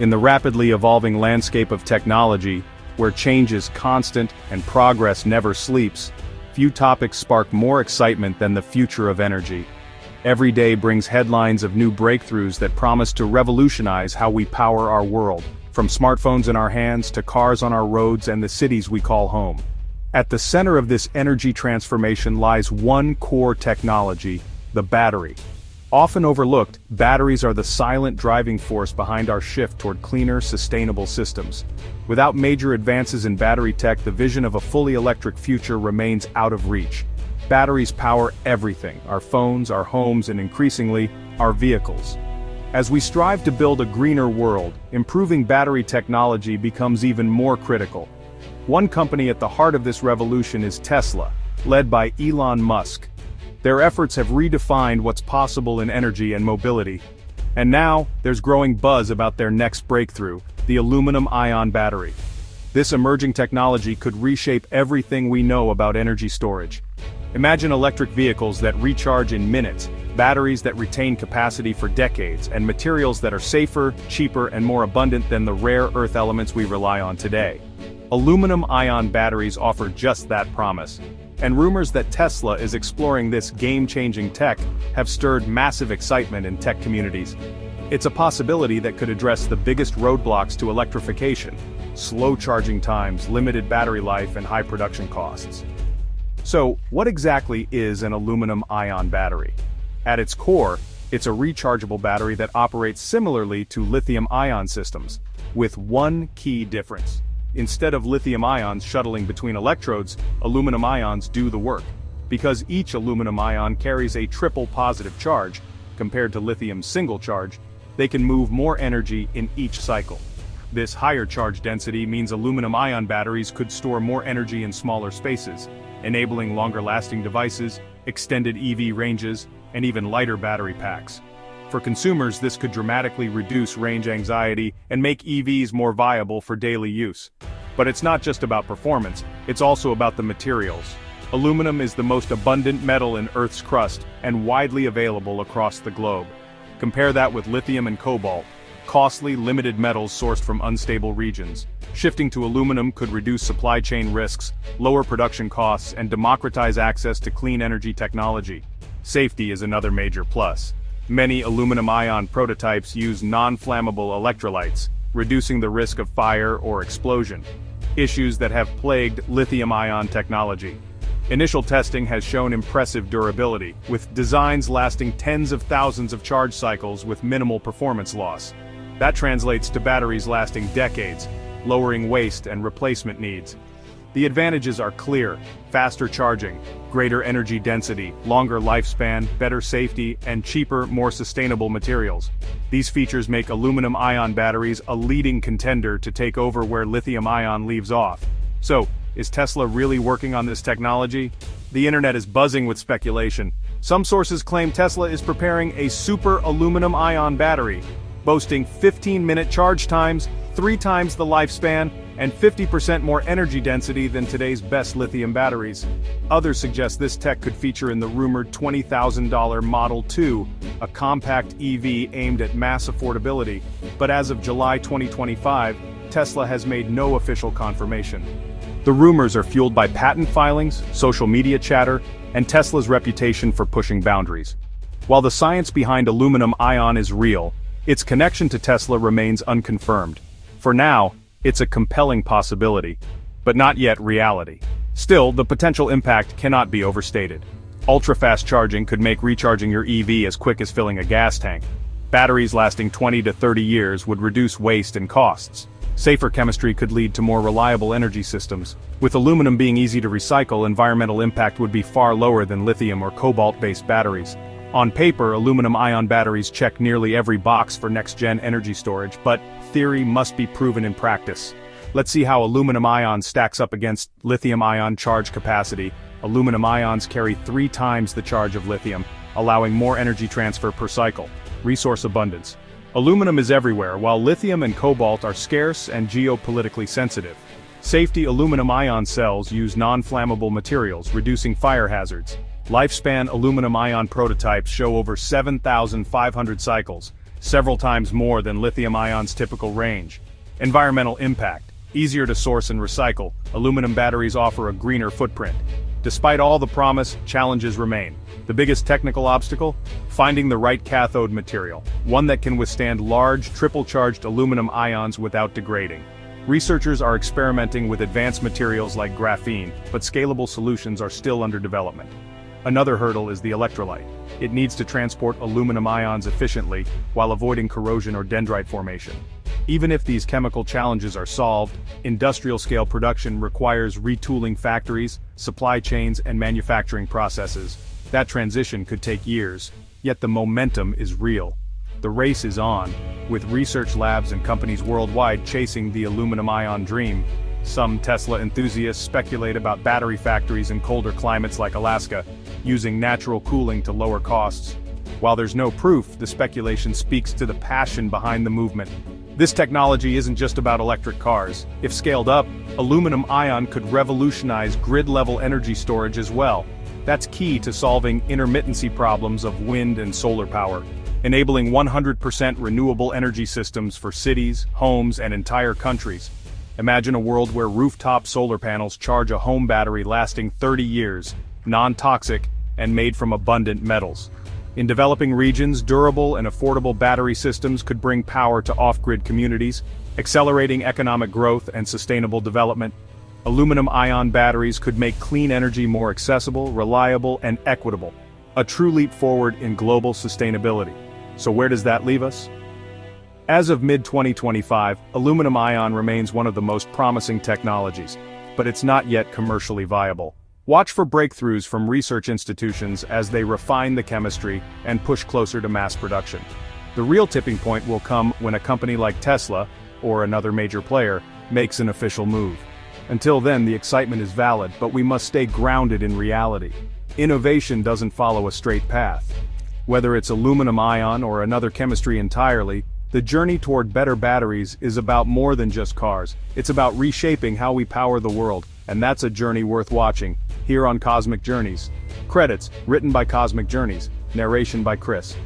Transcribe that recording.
In the rapidly evolving landscape of technology, where change is constant and progress never sleeps, few topics spark more excitement than the future of energy. Every day brings headlines of new breakthroughs that promise to revolutionize how we power our world, from smartphones in our hands to cars on our roads and the cities we call home. At the center of this energy transformation lies one core technology, the battery. Often overlooked, batteries are the silent driving force behind our shift toward cleaner, sustainable systems. Without major advances in battery tech the vision of a fully electric future remains out of reach. Batteries power everything, our phones, our homes and increasingly, our vehicles. As we strive to build a greener world, improving battery technology becomes even more critical. One company at the heart of this revolution is Tesla, led by Elon Musk. Their efforts have redefined what's possible in energy and mobility. And now, there's growing buzz about their next breakthrough, the aluminum-ion battery. This emerging technology could reshape everything we know about energy storage. Imagine electric vehicles that recharge in minutes, batteries that retain capacity for decades, and materials that are safer, cheaper, and more abundant than the rare earth elements we rely on today. Aluminum-ion batteries offer just that promise, and rumors that Tesla is exploring this game-changing tech have stirred massive excitement in tech communities. It's a possibility that could address the biggest roadblocks to electrification, slow charging times, limited battery life and high production costs. So, what exactly is an aluminum-ion battery? At its core, it's a rechargeable battery that operates similarly to lithium-ion systems, with one key difference. Instead of lithium ions shuttling between electrodes, aluminum ions do the work. Because each aluminum ion carries a triple positive charge, compared to lithium's single charge, they can move more energy in each cycle. This higher charge density means aluminum ion batteries could store more energy in smaller spaces, enabling longer-lasting devices, extended EV ranges, and even lighter battery packs. For consumers this could dramatically reduce range anxiety and make EVs more viable for daily use. But it's not just about performance, it's also about the materials. Aluminum is the most abundant metal in Earth's crust and widely available across the globe. Compare that with lithium and cobalt, costly limited metals sourced from unstable regions. Shifting to aluminum could reduce supply chain risks, lower production costs and democratize access to clean energy technology. Safety is another major plus. Many aluminum-ion prototypes use non-flammable electrolytes, reducing the risk of fire or explosion, issues that have plagued lithium-ion technology. Initial testing has shown impressive durability, with designs lasting tens of thousands of charge cycles with minimal performance loss. That translates to batteries lasting decades, lowering waste and replacement needs. The advantages are clear, faster charging, greater energy density, longer lifespan, better safety, and cheaper, more sustainable materials. These features make aluminum-ion batteries a leading contender to take over where lithium-ion leaves off. So, is Tesla really working on this technology? The internet is buzzing with speculation. Some sources claim Tesla is preparing a super aluminum-ion battery, boasting 15-minute charge times, three times the lifespan, and 50% more energy density than today's best lithium batteries. Others suggest this tech could feature in the rumored $20,000 Model 2, a compact EV aimed at mass affordability, but as of July 2025, Tesla has made no official confirmation. The rumors are fueled by patent filings, social media chatter, and Tesla's reputation for pushing boundaries. While the science behind aluminum ion is real, its connection to Tesla remains unconfirmed. For now, it's a compelling possibility, but not yet reality. Still, the potential impact cannot be overstated. Ultra-fast charging could make recharging your EV as quick as filling a gas tank. Batteries lasting 20 to 30 years would reduce waste and costs. Safer chemistry could lead to more reliable energy systems. With aluminum being easy to recycle environmental impact would be far lower than lithium or cobalt-based batteries. On paper, aluminum-ion batteries check nearly every box for next-gen energy storage, but theory must be proven in practice. Let's see how aluminum-ion stacks up against lithium-ion charge capacity. Aluminum ions carry three times the charge of lithium, allowing more energy transfer per cycle. Resource abundance. Aluminum is everywhere, while lithium and cobalt are scarce and geopolitically sensitive. Safety aluminum-ion cells use non-flammable materials, reducing fire hazards. Lifespan aluminum-ion prototypes show over 7,500 cycles, several times more than lithium-ion's typical range. Environmental impact. Easier to source and recycle, aluminum batteries offer a greener footprint. Despite all the promise, challenges remain. The biggest technical obstacle? Finding the right cathode material, one that can withstand large, triple-charged aluminum ions without degrading. Researchers are experimenting with advanced materials like graphene, but scalable solutions are still under development. Another hurdle is the electrolyte. It needs to transport aluminum ions efficiently, while avoiding corrosion or dendrite formation. Even if these chemical challenges are solved, industrial-scale production requires retooling factories, supply chains and manufacturing processes. That transition could take years, yet the momentum is real. The race is on, with research labs and companies worldwide chasing the aluminum-ion dream, some Tesla enthusiasts speculate about battery factories in colder climates like Alaska, using natural cooling to lower costs. While there's no proof, the speculation speaks to the passion behind the movement. This technology isn't just about electric cars. If scaled up, aluminum ion could revolutionize grid-level energy storage as well. That's key to solving intermittency problems of wind and solar power, enabling 100% renewable energy systems for cities, homes, and entire countries. Imagine a world where rooftop solar panels charge a home battery lasting 30 years, non-toxic, and made from abundant metals. In developing regions, durable and affordable battery systems could bring power to off-grid communities, accelerating economic growth and sustainable development. Aluminum-ion batteries could make clean energy more accessible, reliable, and equitable. A true leap forward in global sustainability. So where does that leave us? As of mid-2025, aluminum ion remains one of the most promising technologies, but it's not yet commercially viable. Watch for breakthroughs from research institutions as they refine the chemistry and push closer to mass production. The real tipping point will come when a company like Tesla, or another major player, makes an official move. Until then the excitement is valid but we must stay grounded in reality. Innovation doesn't follow a straight path. Whether it's aluminum ion or another chemistry entirely, the journey toward better batteries is about more than just cars, it's about reshaping how we power the world, and that's a journey worth watching, here on Cosmic Journeys. Credits, written by Cosmic Journeys, narration by Chris.